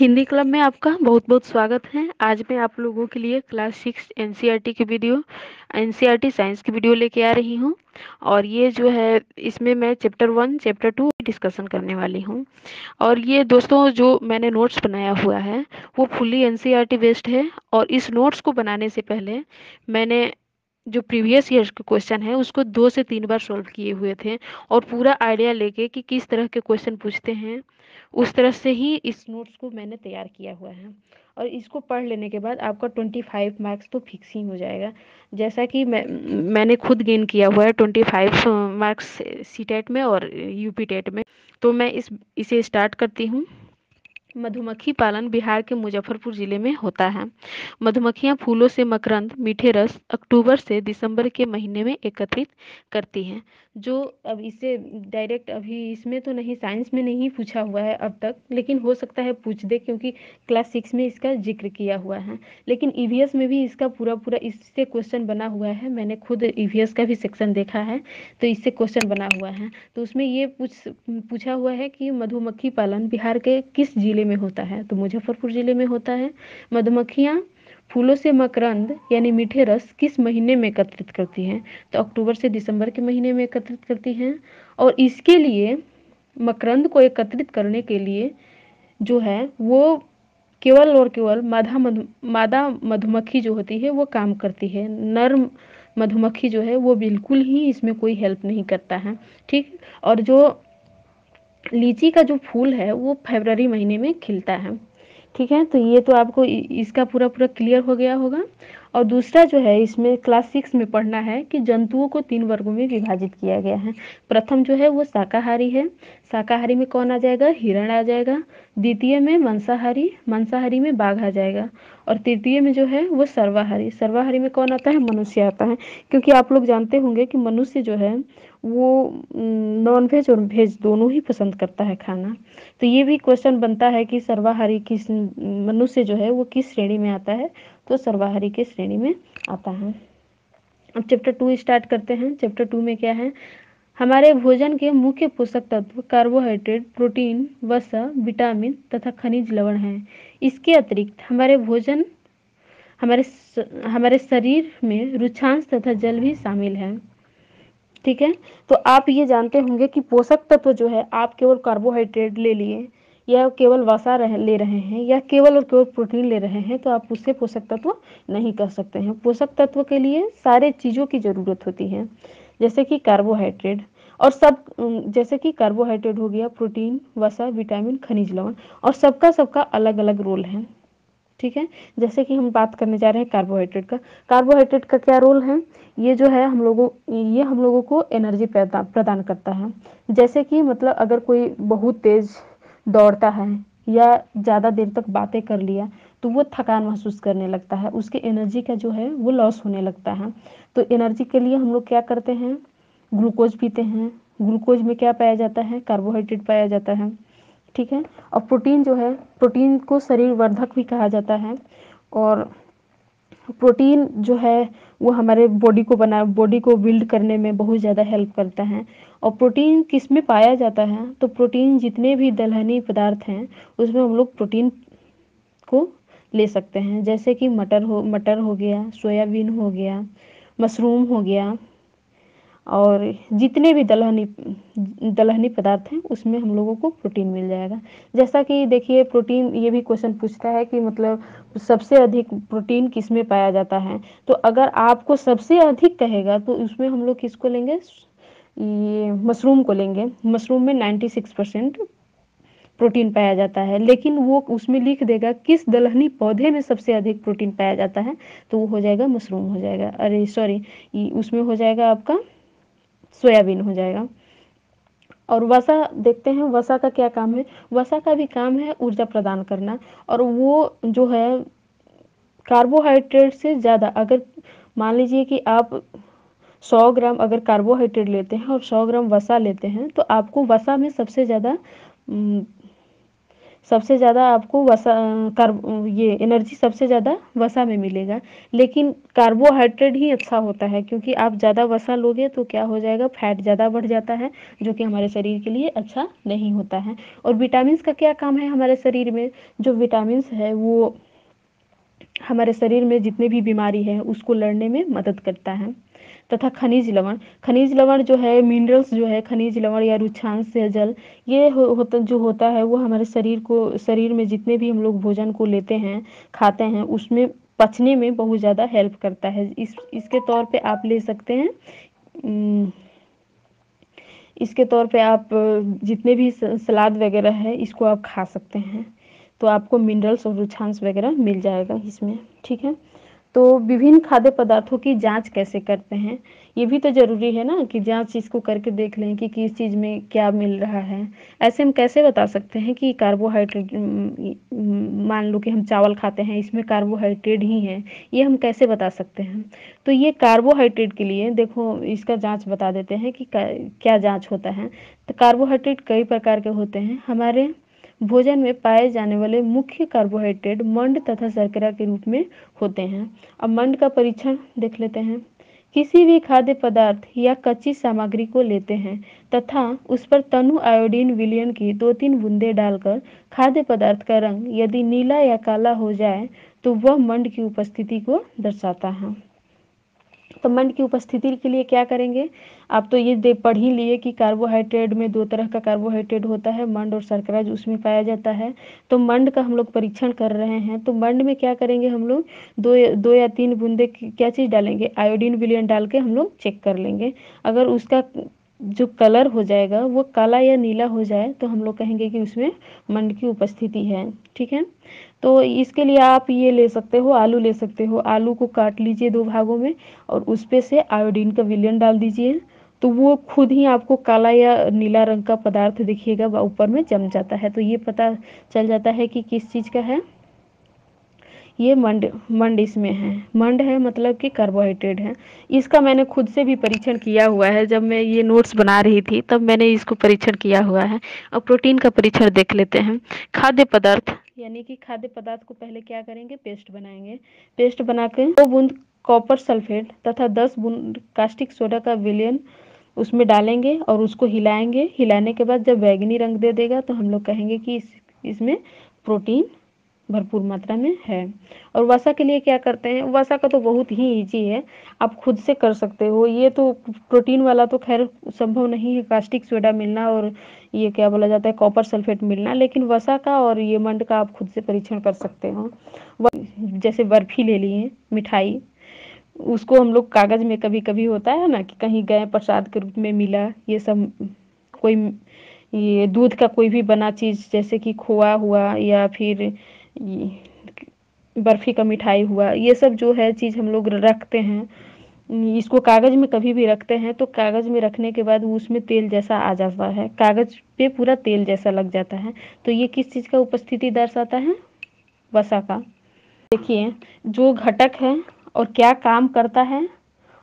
Hindi club में आपका बहुत बहुत स्वागत है। आज मैं आप लोगों के लिए क्लास सिक्स एनसीईआरटी की वीडियो एनसीईआरटी साइंस की वीडियो लेके आ रही हूँ। और ये जो है, इसमें मैं chapter one, chapter two discussion करने वाली हूँ। और ये दोस्तों, जो मैंने नोट्स बनाया हुआ है, वो फुल्ली एनसीईआरटी बेस्ड है। और इस नोट्स को बनाने से पहले मैंने जो प्रीवियस ईयर के क्वेश्चन है, उसको दो से तीन बार सॉल्व किए हुए थे और पूरा आइडिया लेके कि किस तरह के क्वेश्चन पूछते हैं, उस तरह से ही इस नोट्स को मैंने तैयार किया हुआ है। और इसको पढ़ लेने के बाद आपका ट्वेंटी फाइव मार्क्स तो फिक्स ही हो जाएगा। जैसा कि मैं, मैंने खुद गेन किया हुआ है twenty five marks C TET में और यूपी टेट में। तो मैं इस, इसे स्टार्ट करती हूँ। मधुमक्खी पालन बिहार के मुजफ्फरपुर ज़िले में होता है। मधुमक्खियाँ फूलों से मकरंद, मीठे रस अक्टूबर से दिसंबर के महीने में एकत्रित करती हैं। जो अब इसे डायरेक्ट अभी इसमें तो नहीं साइंस में नहीं पूछा हुआ है अब तक, लेकिन हो सकता है पूछ दे क्योंकि क्लास सिक्स में इसका ज़िक्र किया हुआ है। लेकिन ईवीएस में भी इसका पूरा पूरा इससे क्वेश्चन बना हुआ है। मैंने खुद ईवीएस का भी सेक्शन देखा है तो इससे क्वेश्चन बना हुआ है। तो उसमें ये पूछ, पूछा हुआ है कि मधुमक्खी पालन बिहार के किस ज़िले में होता है? तो मुजफ्फरपुर ज़िले में होता है। मधुमक्खियाँ फूलों से मकरंद, यानी मीठे रस, किस महीने में एकत्रित करती हैं? तो अक्टूबर से दिसंबर के महीने में एकत्रित करती हैं। और इसके लिए मकरंद को एकत्रित करने के लिए जो है, वो केवल और केवल मादा मधु, मादा मधुमक्खी जो होती है, वो काम करती है। नर मधुमक्खी जो है, वो बिल्कुल ही इसमें कोई हेल्प नहीं करता है। ठीक? और जो लीची का जो फूल है, वो फरवरी महीने में खिलता है। ठीक है? तो ये तो आपको इसका पूरा पूरा क्लियर हो गया होगा। और दूसरा जो है, इसमें क्लास सिक्स में पढ़ना है कि जंतुओं को तीन वर्गों में विभाजित किया गया है। प्रथम जो है, वो शाकाहारी है। शाकाहारी में कौन आ जाएगा? हिरण आ जाएगा। द्वितीय में मांसाहारी। मांसाहारी में बाघ आ जाएगा। और तृतीय में जो है, वो सर्वाहारी। सर्वाहारी में कौन आता है? मनुष्य आता है। क्योंकि आप लोग जानते होंगे कि मनुष्य जो है, वो नॉन वेज और वेज दोनों ही पसंद करता है खाना। तो ये भी क्वेश्चन बनता है कि सर्वाहारी किस, मनुष्य जो है, वो किस श्रेणी में आता है? तो सर्वाहारी के श्रेणी में आता है। अब चैप्टर टू स्टार्ट करते हैं। चैप्टर टू में क्या है? हमारे भोजन के मुख्य पोषक तत्व कार्बोहाइड्रेट प्रोटीन वसा विटामिन तथा खनिज लवण हैं। इसके अतिरिक्त हमारे भोजन, हमारे हमारे शरीर में रुचांश तथा जल भी शामिल है। ठीक है? तो आप ये जानते होंगे कि पोषक तत्व जो है, आप केवल कार्बोहाइड्रेट ले लिए। या केवल वसा रह, ले रहे हैं या केवल और केवल प्रोटीन ले रहे हैं तो आप उससे पोषक तत्व नहीं कर सकते हैं। पोषक तत्व के लिए सारे चीज़ों की ज़रूरत होती है, जैसे कि कार्बोहाइड्रेट और सब जैसे कि कार्बोहाइड्रेट हो गया प्रोटीन वसा विटामिन खनिज लवण और सबका सबका अलग अलग रोल है। ठीक है? जैसे कि हम बात करने जा रहे हैं कार्बोहाइड्रेट का। कार्बोहाइड्रेट का क्या रोल है? ये जो है, हम लोगों, ये हम लोगों को एनर्जी प्रदान करता है। जैसे कि मतलब अगर कोई बहुत तेज दौड़ता है या ज़्यादा देर तक बातें कर लिया तो वो थकान महसूस करने लगता है। उसके एनर्जी का जो है, वो लॉस होने लगता है। तो एनर्जी के लिए हम लोग क्या करते हैं? ग्लूकोज पीते हैं। ग्लूकोज में क्या पाया जाता है? कार्बोहाइड्रेट पाया जाता है। ठीक है? और प्रोटीन जो है, प्रोटीन को शरीर वर्धक भी कहा जाता है। और प्रोटीन जो है, वो हमारे बॉडी को बना बॉडी को बिल्ड करने में बहुत ज़्यादा हेल्प करता है। और प्रोटीन किसमें पाया जाता है तो प्रोटीन जितने भी दलहनी पदार्थ हैं, उसमें हम लोग प्रोटीन को ले सकते हैं। जैसे कि मटर हो मटर हो गया, सोयाबीन हो गया, मशरूम हो गया और जितने भी दलहनी दलहनी पदार्थ हैं, उसमें हम लोगों को प्रोटीन मिल जाएगा। जैसा कि देखिए, प्रोटीन, ये भी क्वेश्चन पूछता है कि मतलब सबसे अधिक प्रोटीन किसमें पाया जाता है? तो अगर आपको सबसे अधिक कहेगा तो उसमें हम लोग किसको लेंगे? ये मशरूम को लेंगे। मशरूम में नाइन्टी सिक्स परसेंट प्रोटीन पाया जाता है। लेकिन वो उसमें लिख देगा किस दलहनी पौधे में सबसे अधिक प्रोटीन पाया जाता है तो वो हो जाएगा मशरूम हो जाएगा। अरे सॉरी उसमें हो जाएगा आपका सोयाबीन हो जाएगा। और वसा, देखते हैं वसा का क्या काम है। वसा का भी काम है ऊर्जा प्रदान करना। और वो जो है कार्बोहाइड्रेट से ज़्यादा, अगर मान लीजिए कि आप 100 ग्राम अगर कार्बोहाइड्रेट लेते हैं और 100 ग्राम वसा लेते हैं तो आपको वसा में सबसे ज़्यादा सबसे ज़्यादा आपको वसा कार्ब ये एनर्जी सबसे ज़्यादा वसा में मिलेगा। लेकिन कार्बोहाइड्रेट ही अच्छा होता है, क्योंकि आप ज़्यादा वसा लोगे तो क्या हो जाएगा फैट ज़्यादा बढ़ जाता है, जो कि हमारे शरीर के लिए अच्छा नहीं होता है। और विटामिन का क्या काम है हमारे शरीर में? जो विटामिन है, वो हमारे शरीर में जितने भी बीमारी है, उसको लड़ने में मदद करता है। तथा खनिज लवण। खनिज लवण जो है मिनरल्स जो है खनिज लवण या रुक्षांश या जल ये हो, होता जो होता है वो हमारे शरीर को शरीर में जितने भी हम लोग भोजन को लेते हैं खाते हैं उसमें पचने में बहुत ज़्यादा हेल्प करता है। इस इसके तौर पे आप ले सकते हैं। इसके तौर पे आप जितने भी सलाद वगैरह है इसको आप खा सकते हैं। तो आपको मिनरल्स और रुक्षांश वगैरह मिल जाएगा इसमें ठीक है? तो विभिन्न खाद्य पदार्थों की जाँच कैसे करते हैं? ये भी तो ज़रूरी है ना कि जाँच इसको करके देख लें कि किस चीज़ में क्या मिल रहा है। ऐसे हम कैसे बता सकते हैं कि कार्बोहाइड्रेट मान लो कि हम चावल खाते हैं, इसमें कार्बोहाइड्रेट ही है, ये हम कैसे बता सकते हैं? तो ये कार्बोहाइड्रेट के लिए देखो, इसका जाँच बता देते हैं कि क्या जाँच होता है। तो कार्बोहाइड्रेट कई प्रकार के होते हैं। हमारे भोजन में पाए जाने वाले मुख्य कार्बोहाइड्रेट मंड तथा शर्करा के रूप में होते हैं। अब मंड का परीक्षण देख लेते हैं। किसी भी खाद्य पदार्थ या कच्ची सामग्री को लेते हैं तथा उस पर तनु आयोडीन विलियन की दो तीन बूंदे डालकर खाद्य पदार्थ का रंग यदि नीला या काला हो जाए तो वह मंड की उपस्थिति को दर्शाता है। तो मंड की उपस्थिति के लिए क्या करेंगे? आप तो ये दे पढ़ ही लिए कि कार्बोहाइड्रेट में दो तरह का कार्बोहाइड्रेट होता है, मंड और शर्करा जो उसमें पाया जाता है। तो मंड का हम लोग परीक्षण कर रहे हैं। तो मंड में क्या करेंगे हम लोग? दो दो या तीन बूंदे क्या चीज़ डालेंगे? आयोडीन विलियन डाल के हम लोग चेक कर लेंगे। अगर उसका जो कलर हो जाएगा, वो काला या नीला हो जाए तो हम लोग कहेंगे कि उसमें मंड की उपस्थिति है। ठीक है? तो इसके लिए आप ये ले सकते हो, आलू ले सकते हो। आलू को काट लीजिए दो भागों में और उस पे से आयोडीन का विलियन डाल दीजिए। तो वो खुद ही आपको काला या नीला रंग का पदार्थ दिखिएगा ऊपर में जम जाता है। तो ये पता चल जाता है कि किस चीज़ का है। ये मंड मंड इसमें है। मंड है मतलब कि कार्बोहाइड्रेट है। इसका मैंने खुद से भी परीक्षण किया हुआ है। जब मैं ये नोट्स बना रही थी, तब मैंने इसको परीक्षण किया हुआ है। और प्रोटीन का परीक्षण देख लेते हैं। खाद्य पदार्थ यानी कि खाद्य पदार्थ को पहले क्या करेंगे? पेस्ट बनाएँगे। पेस्ट बना के दो बूंद कॉपर सल्फेट तथा दस बूंद कास्टिक सोडा का विलियन उसमें डालेंगे और उसको हिलाएँगे। हिलाने के बाद जब बैगनी रंग दे देगा तो हम लोग कहेंगे कि इस, इसमें प्रोटीन भरपूर मात्रा में है। और वसा के लिए क्या करते हैं? वसा का तो बहुत ही ईजी है। आप खुद से कर सकते हो। ये तो प्रोटीन वाला तो खैर संभव नहीं है कास्टिक सोडा मिलना और ये क्या बोला जाता है कॉपर सल्फेट मिलना, लेकिन वसा का और ये मंड का आप खुद से परीक्षण कर सकते हो। जैसे बर्फ़ी ले लिए, मिठाई, उसको हम लोग कागज़ में कभी कभी होता है ना कि कहीं गए, प्रसाद के रूप में मिला, ये सब कोई ये दूध का कोई भी बना चीज़ जैसे कि खोआ हुआ या फिर बर्फ़ी का मिठाई हुआ, ये सब जो है चीज़ हम लोग रखते हैं। इसको कागज़ में कभी भी रखते हैं तो कागज़ में रखने के बाद उसमें तेल जैसा आ जाता है। कागज़ पे पूरा तेल जैसा लग जाता है। तो ये किस चीज़ का उपस्थिति दर्शाता है? वसा का। देखिए, जो घटक है और क्या काम करता है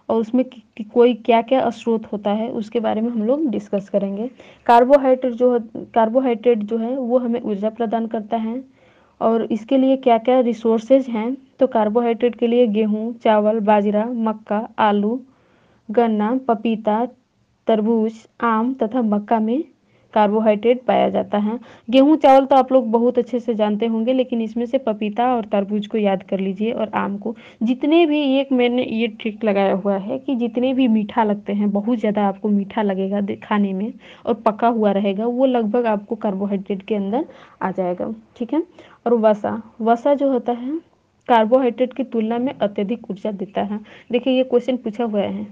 और उसमें कोई क्या क्या स्रोत होता है, उसके बारे में हम लोग डिस्कस करेंगे। कार्बोहाइड्रेट जो कार्बोहाइड्रेट जो है, वो हमें ऊर्जा प्रदान करता है। और इसके लिए क्या क्या रिसोर्सेज हैं? तो कार्बोहाइड्रेट के लिए गेहूँ, चावल, बाजरा, मक्का, आलू, गन्ना, पपीता, तरबूज, आम तथा मक्का में कार्बोहाइड्रेट पाया जाता है। गेहूँ, चावल तो आप लोग बहुत अच्छे से जानते होंगे, लेकिन इसमें से पपीता और तरबूज को याद कर लीजिए और आम को। जितने भी, एक मैंने ये ट्रिक लगाया हुआ है कि जितने भी मीठा लगते हैं, बहुत ज़्यादा आपको मीठा लगेगा खाने में और पका हुआ रहेगा, वो लगभग आपको कार्बोहाइड्रेट के अंदर आ जाएगा। ठीक है? और वसा वसा जो होता है कार्बोहाइड्रेट की तुलना में अत्यधिक ऊर्जा देता है। देखिए, ये क्वेश्चन पूछा हुआ है।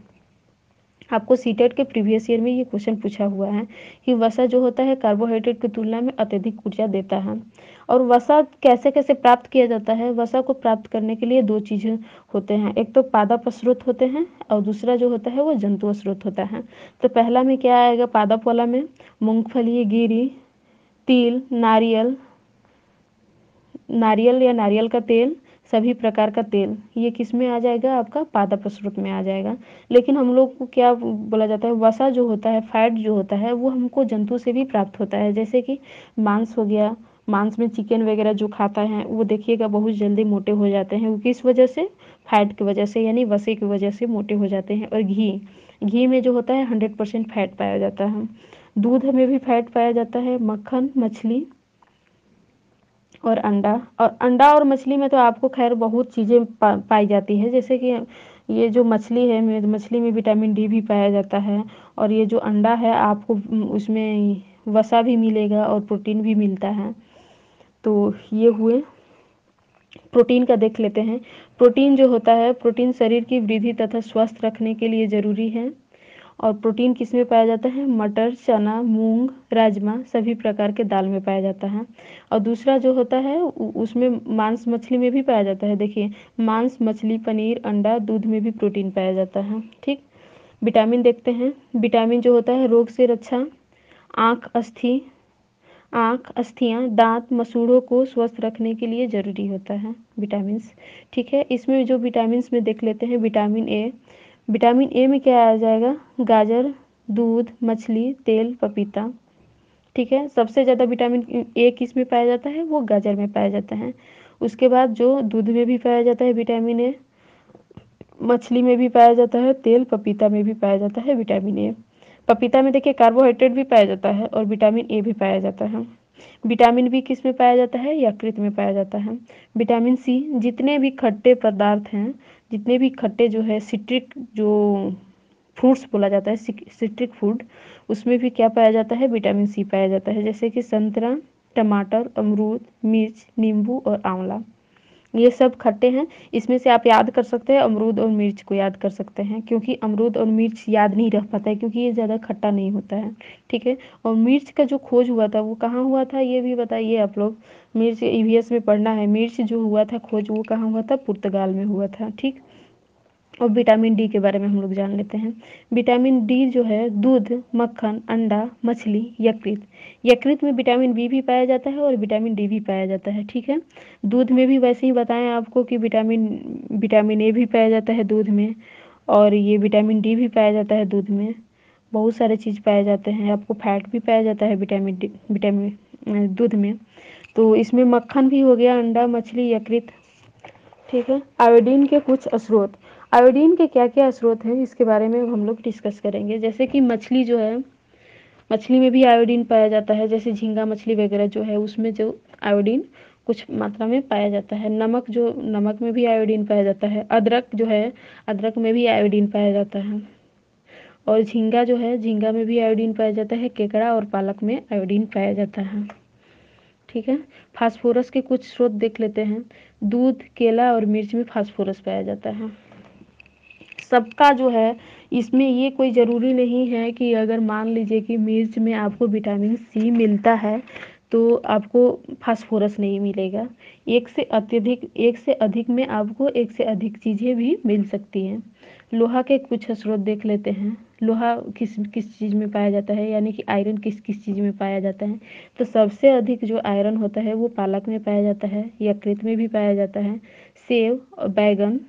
आपको सीटेट के प्रीवियस ईयर में ये क्वेश्चन पूछा हुआ है कि वसा जो होता है कार्बोहाइड्रेट की तुलना में अत्यधिक ऊर्जा देता है। और वसा कैसे कैसे प्राप्त किया जाता है? वसा को प्राप्त करने के लिए दो चीज़ें होते हैं। एक तो पादप स्रोत होते हैं और दूसरा जो होता है, वो जंतु स्रोत होता है। तो पहला में क्या आएगा पादप वाला में? मूंगफली, गिरी, तिल, नारियल नारियल या नारियल का तेल, सभी प्रकार का तेल, ये किसमें आ जाएगा? आपका पादप स्रोत में आ जाएगा। लेकिन हम लोग को क्या बोला जाता है? वसा जो होता है, फैट जो होता है, वो हमको जंतु से भी प्राप्त होता है। जैसे कि मांस हो गया, मांस में चिकन वगैरह जो खाता है, वो देखिएगा बहुत जल्दी मोटे हो जाते हैं। वो किस वजह से? फैट की वजह से, यानी वसे की वजह से मोटे हो जाते हैं। और घी घी में जो होता है, हंड्रेड परसेंट फैट पाया जाता है। दूध में भी फैट पाया जाता है। मक्खन, मछली और अंडा। और अंडा और मछली में तो आपको खैर बहुत चीज़ें पा, पाई जाती है। जैसे कि ये जो मछली है मछली में विटामिन डी भी पाया जाता है और ये जो अंडा है आपको उसमें वसा भी मिलेगा और प्रोटीन भी मिलता है। तो ये हुए। प्रोटीन का देख लेते हैं। प्रोटीन जो होता है प्रोटीन शरीर की वृद्धि तथा स्वस्थ रखने के लिए ज़रूरी है। और प्रोटीन किसमें पाया जाता है? मटर, चना, मूंग, राजमा, सभी प्रकार के दाल में पाया जाता है। और दूसरा जो होता है उसमें मांस मछली में भी पाया जाता है। देखिए, मांस, मछली, पनीर, अंडा, दूध में भी प्रोटीन पाया जाता है, ठीक? विटामिन देखते हैं। विटामिन जो होता है, रोग से रक्षा, आँख अस्थि, आँख अस्थियाँ, दांत, मसूड़ों को स्वस्थ रखने के लिए ज़रूरी होता है विटामिन ठीक है? इसमें जो विटामिन में देख लेते हैं, विटामिन ए विटामिन ए में क्या आ जाएगा? गाजर, दूध, मछली, तेल, पपीता। ठीक है? सबसे ज़्यादा विटामिन ए किसमें पाया जाता है? वो गाजर में पाया जाता है। उसके बाद जो दूध में भी पाया जाता है विटामिन ए, मछली में भी पाया जाता है, तेल, पपीता में भी पाया जाता है विटामिन ए। पपीता में देखिए कार्बोहाइड्रेट भी पाया जाता है और विटामिन ए भी पाया जाता है। विटामिन बी किसमें पाया जाता है? यकृत में पाया जाता है। विटामिन सी, जितने भी खट्टे पदार्थ हैं जितने भी खट्टे जो है सिट्रिक जो फ्रूट्स बोला जाता है सिट्रिक फ़ूड उसमें भी क्या पाया जाता है? विटामिन सी पाया जाता है। जैसे कि संतरा, टमाटर, अमरूद, मिर्च, नींबू और आंवला। ये सब खट्टे हैं। इसमें से आप याद कर सकते हैं, अमरूद और मिर्च को याद कर सकते हैं, क्योंकि अमरूद और मिर्च याद नहीं रह पाता है, क्योंकि ये ज़्यादा खट्टा नहीं होता है, ठीक है? और मिर्च का जो खोज हुआ था, वो कहाँ हुआ था, ये भी बताइए आप लोग। मिर्च ईवीएस में पढ़ना है, मिर्च जो हुआ था, खोज वो कहाँ हुआ था? पुर्तगाल में हुआ था, ठीक? और विटामिन डी के बारे में हम लोग जान लेते हैं। विटामिन डी जो है, दूध, मक्खन, अंडा, मछली, यकृत। यकृत में विटामिन बी भी पाया जाता है और विटामिन डी भी पाया जाता है, ठीक है? दूध में भी वैसे ही बताएँ आपको कि विटामिन विटामिन ए भी पाया जाता है दूध में और ये विटामिन डी भी पाया जाता है दूध में। बहुत सारे चीज़ पाए जाते हैं। आपको फैट भी पाया जाता है विटामिन डी, विटामिन दूध में। तो इसमें मक्खन भी हो गया, अंडा, मछली, यकृत, ठीक है? आयोडीन के कुछ स्रोत। आयोडीन के क्या क्या स्रोत हैं, इसके बारे में हम लोग डिस्कस करेंगे। जैसे कि मछली जो है, मछली में भी आयोडीन पाया जाता है, जैसे झींगा मछली वगैरह जो है, उसमें जो आयोडीन कुछ मात्रा में पाया जाता है। नमक जो, नमक में भी आयोडीन पाया जाता है। अदरक जो है, अदरक में भी आयोडीन पाया जाता है। और झींगा जो है, झींगा में भी आयोडीन पाया जाता है। केकड़ा और पालक में आयोडीन पाया जाता है। ठीक है? फास्फोरस के कुछ स्रोत देख लेते हैं। दूध, केला और मिर्च में फास्फोरस पाया जाता है। सबका जो है, इसमें ये कोई ज़रूरी नहीं है कि अगर मान लीजिए कि मिर्च में आपको विटामिन सी मिलता है तो आपको फास्फोरस नहीं मिलेगा। एक से अत्यधिक, एक से अधिक में आपको एक से अधिक चीज़ें भी मिल सकती हैं। लोहा के कुछ स्रोत देख लेते हैं। लोहा किस किस चीज़ में पाया जाता है? यानी कि आयरन किस किस चीज़ में पाया जाता है? तो सबसे अधिक जो आयरन होता है, वो पालक में पाया जाता है यकृत में भी पाया जाता है। सेव, बैगन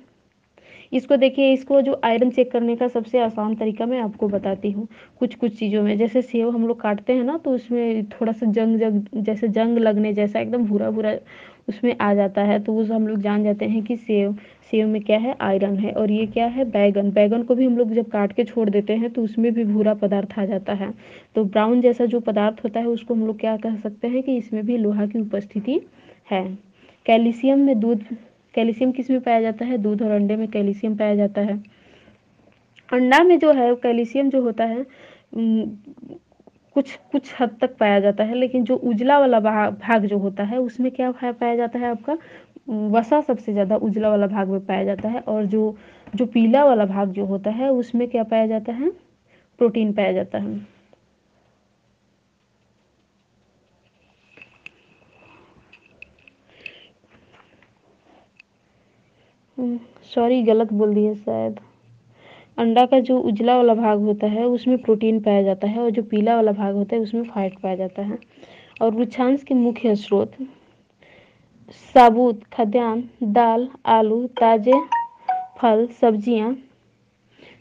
इसको देखिए, इसको जो आयरन चेक करने का सबसे आसान तरीका मैं आपको बताती हूँ। कुछ कुछ चीज़ों में, जैसे सेव हम लोग काटते हैं ना तो उसमें थोड़ा सा जंग जंग, जैसे जंग लगने जैसा एकदम भूरा भूरा उसमें आ जाता है तो उस हम लोग जान जाते हैं कि सेव सेव में क्या है आयरन है और ये क्या है बैगन। बैगन को भी हम लोग जब काट के छोड़ देते हैं तो उसमें भी भूरा पदार्थ आ जाता है। तो ब्राउन जैसा जो पदार्थ होता है, उसको हम लोग क्या कह सकते हैं कि इसमें भी लोहा की उपस्थिति है। कैल्शियम में दूध कैल्शियम किसमें पाया जाता है? दूध और अंडे में कैल्शियम पाया जाता है। अंडा में जो है, कैल्शियम जो होता है कुछ कुछ हद तक पाया जाता है, लेकिन जो उजला वाला भाग जो होता है, उसमें क्या पाया जाता है आपका? वसा सबसे ज़्यादा उजला वाला भाग में पाया जाता है, और जो जो पीला वाला भाग जो होता है, उसमें क्या पाया जाता है? प्रोटीन पाया जाता है। सॉरी गलत बोल दिया शायद। अंडा का जो उजला वाला भाग होता है, उसमें प्रोटीन पाया जाता है और जो पीला वाला भाग होता है, उसमें फैट पाया जाता है। और वृक्षांश के मुख्य स्रोत, साबुत, खाद्यान्न, दाल, आलू, ताजे फल, सब्ज़ियाँ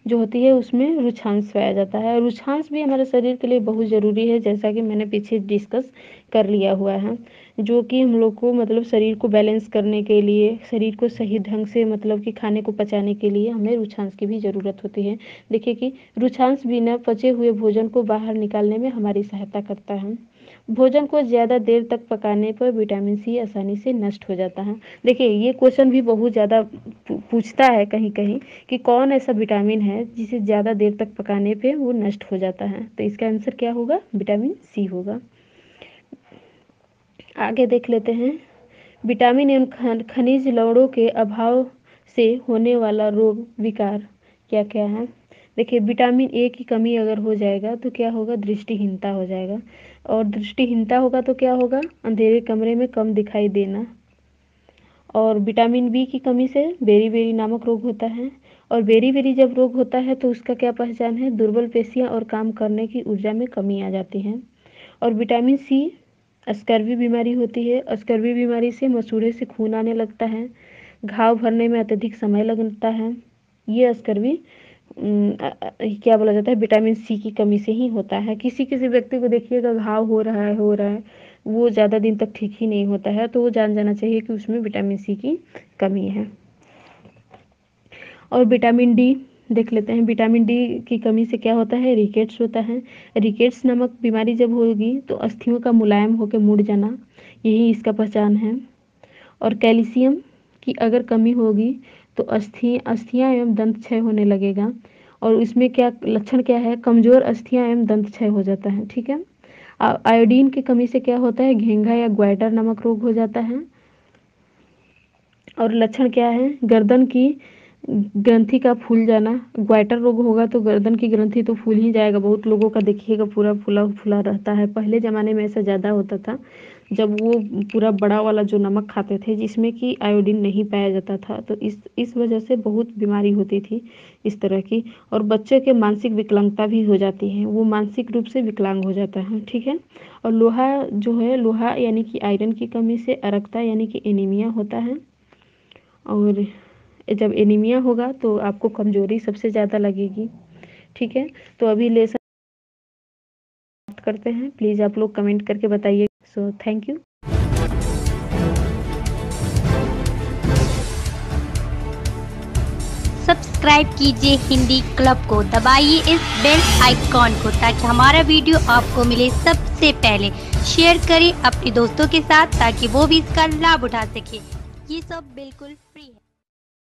जो होती है उसमें रुझांश पाया जाता है। रुझांश भी हमारे शरीर के लिए बहुत ज़रूरी है, जैसा कि मैंने पीछे डिस्कस कर लिया हुआ है, जो कि हम लोग को मतलब शरीर को बैलेंस करने के लिए, शरीर को सही ढंग से मतलब कि खाने को पचाने के लिए हमें रुझांश की भी ज़रूरत होती है। देखिए कि रुझांश बिना पचे हुए भोजन को बाहर निकालने में हमारी सहायता करता है। भोजन को ज़्यादा देर तक पकाने पर विटामिन सी आसानी से नष्ट हो जाता है। देखिए, ये क्वेश्चन भी बहुत ज़्यादा पूछता है कहीं कहीं कि कौन ऐसा विटामिन है जिसे ज़्यादा देर तक पकाने पे वो नष्ट हो जाता है। तो इसका आंसर क्या होगा? विटामिन सी होगा। आगे देख लेते हैं। विटामिन एवं खनिज लवणों के अभाव से होने वाला रोग, विकार क्या क्या है? देखिए, विटामिन ए की कमी अगर हो जाएगा तो क्या होगा? दृष्टिहीनता हो जाएगा। और दृष्टिहीनता होगा तो क्या होगा? अंधेरे कमरे में कम दिखाई देना। और विटामिन बी की कमी से बेरी बेरी नामक रोग होता है। और बेरी बेरी जब रोग होता है तो उसका क्या पहचान है? दुर्बल पेशियाँ और काम करने की ऊर्जा में कमी आ जाती है। और विटामिन सी स्कर्वी बीमारी होती है। स्कर्वी बीमारी से मसूड़े से खून आने लगता है। घाव भरने में अत्यधिक समय लगता है। ये स्कर्वी क्या बोला जाता है, विटामिन सी की कमी से ही होता है। किसी किसी व्यक्ति को देखिएगा, घाव हो रहा है, हो रहा है, वो ज़्यादा दिन तक ठीक ही नहीं होता है तो वो जान जाना चाहिए कि उसमें विटामिन सी की कमी है। और विटामिन डी देख लेते हैं। विटामिन डी की कमी से क्या होता है? रिकेट्स होता है। रिकेट्स नामक बीमारी जब होगी तो अस्थियों का मुलायम होकर मुड़ जाना, यही इसका पहचान है। और कैल्शियम की अगर कमी होगी तो अस्थि, अस्थियाँ एवं दंत क्षय होने लगेगा। और इसमें क्या लक्षण क्या है? कमज़ोर अस्थियाँ एवं दंत क्षय हो जाता है, ठीक है? आयोडीन की कमी से क्या होता है? घेंघा या ग्वाइटर नामक रोग हो जाता है। और लक्षण क्या है? गर्दन की ग्रंथि का फूल जाना। ग्वाइटर रोग होगा तो गर्दन की ग्रंथि तो फूल ही जाएगा। बहुत लोगों का देखिएगा, पूरा फूला फूला रहता है। पहले ज़माने में ऐसा ज़्यादा होता था। जब वो पूरा बड़ा वाला जो नमक खाते थे, जिसमें कि आयोडीन नहीं पाया जाता था तो इस इस वजह से बहुत बीमारी होती थी इस तरह की। और बच्चे के मानसिक विकलांगता भी हो जाती है, वो मानसिक रूप से विकलांग हो जाता है, ठीक है? और लोहा जो है, लोहा यानी कि आयरन की कमी से अरकता यानी कि एनीमिया होता है। और जब एनीमिया होगा तो आपको कमज़ोरी सबसे ज़्यादा लगेगी, ठीक है? तो अभी लेसन करते हैं। प्लीज़ आप लोग कमेंट करके बताइए। सो थैंक यू सब्सक्राइब कीजिए हिंदी क्लब को। दबाइए इस बेल आइकॉन को ताकि हमारा वीडियो आपको मिले सबसे पहले। शेयर करें अपने दोस्तों के साथ ताकि वो भी इसका लाभ उठा सके। ये सब बिल्कुल फ्री है।